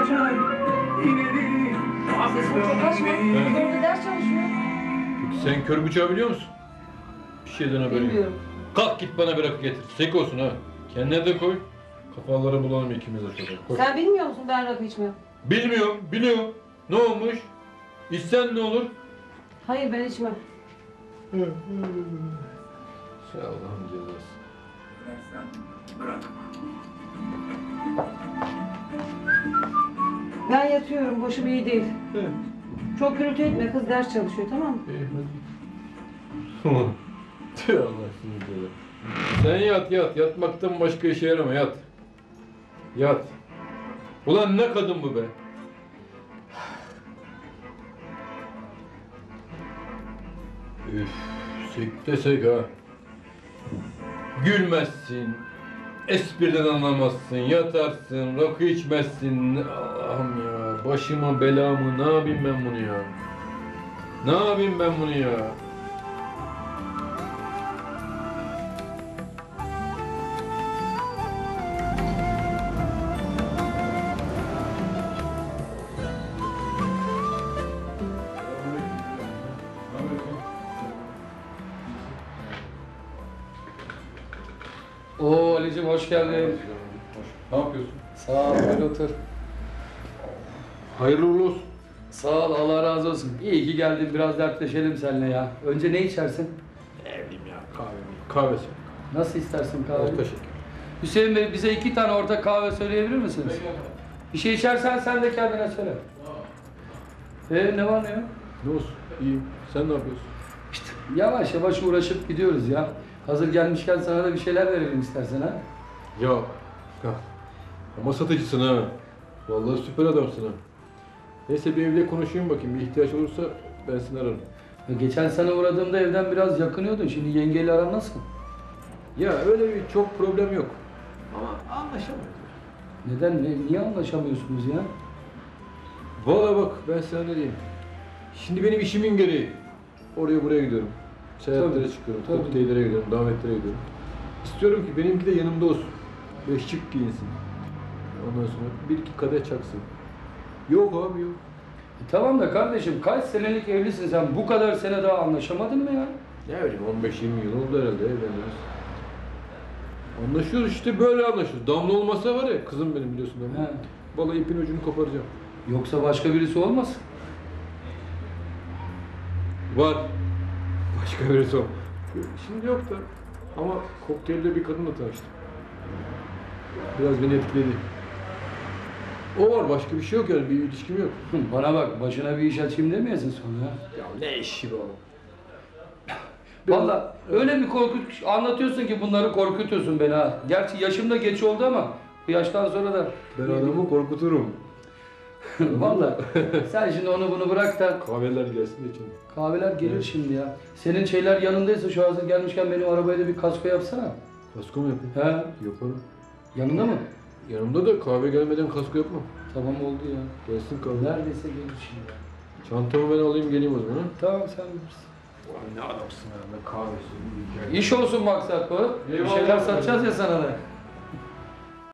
kaçar yine değil Sesini çok açma. Ders çalışıyor. Sen kör bıçağı biliyor musun? Bir şeyden haberin yok. Bilmiyorum. Kalk git bana bir rakı getir. Sek olsun ha. Kendine de koy. Kafaları bulalım ikimiz de. Koy. Sen bilmiyor musun ben rakı içmiyorum? Bilmiyorum, biliyorum. Ne olmuş? İçsen ne olur? Hayır ben içmem. Şey Allah'ın cezası. Bırakma yatıyorum. Boşum iyi değil. Çok gürültü etme. Kız ders çalışıyor tamam mı? İyi hadi. Tüh Allah seni. Sen yat yat. Yatmaktan başka işe yarama yat. Yat. Ulan ne kadın bu be? Üf, sek de sek ha. Gülmezsin, espriden anlamazsın, yatarsın, rakı içmezsin. Allah'ım ya, başıma belamı ne yapayım ben bunu ya? Ne yapayım ben bunu ya? Oo Ali'cim hoş geldin. Ne yapıyorsun? Sağ ol, otur. Hayırlı uğurlu olsun. Sağ ol, Allah razı olsun. İyi ki geldin, biraz dertleşelim seninle ya. Önce ne içersin? Ne bileyim ya, kahve mi? Kahvesi. Nasıl istersin kahve? Orta şeker. Hüseyin Bey bize iki tane orta kahve söyleyebilir misiniz? Bir şey içersen sen de kendine söyle. Ee ne var ne yok? Ne olsun? İyiyim. Sen ne yapıyorsun? İşte yavaş yavaş uğraşıp gidiyoruz ya. Hazır gelmişken sana da bir şeyler verelim istersen ha. Ya. ya. Ama satıcısın ha. Vallahi süper adamsın ha. Neyse bir evde konuşayım bakayım. Bir ihtiyaç olursa ben seni ararım. Ya Geçen sene uğradığımda evden biraz yakınıyordun. Şimdi yengeyle aran nasıl? Ya öyle bir çok problem yok. Ama anlaşamıyoruz. Neden? Ne, niye anlaşamıyorsunuz ya? Valla bak ben sana ne diyeyim. Şimdi benim işimin gereği. Oraya buraya gidiyorum. Seyahatlere Tabii, çıkıyorum. tabii. Kokteyllere gidiyorum. Davetlere gidiyorum. İstiyorum ki benimki de yanımda olsun. Ve şık giyinsin. Ondan sonra bir iki kadeh çaksın. Yok abi yok. E tamam da kardeşim kaç senelik evlisin sen? Bu kadar sene daha anlaşamadın mı ya? Ne bileyim 15-20 yıl oldu herhalde evlendiniz. Anlaşıyoruz işte böyle anlaşıyoruz. Damla olmasa var ya kızım benim biliyorsun Damla. He. Vallahi ipin ucunu koparacağım. Yoksa başka birisi olmaz. Var. Başka birisi o. Şimdi yok da. Ama kokteylde bir kadınla tanıştım. Biraz beni etkiledi. O var başka bir şey yok yani bir ilişkim yok. Bana bak başına bir iş açayım demeyesin sonra. Ya ne işi oğlum. Valla öyle bir korkut anlatıyorsun ki bunları korkutuyorsun beni ha. Gerçi yaşım da geç oldu ama bu yaştan sonra da Ben adamı korkuturum. Valla sen şimdi onu bunu bırak da Kahveler gelsin de içelim. kahveler gelir şimdi ya. Senin şeyler yanındaysa şu hazır gelmişken benim arabaya da bir kasko yapsana. Kasko mu yapayım? He? Yaparım. Yanında mı? Yanımda da kahve gelmeden kasko yapmam. Tamam oldu ya. Gelsin kahve. Neredeyse gelir şimdi. Çantamı ben alayım geleyim o zaman. ha? Tamam sen bilirsin. Ulan ne adamsın ya ne kahvesi. İş olsun maksat bu. Bir Eyvallah. şeyler satacağız ya sana da.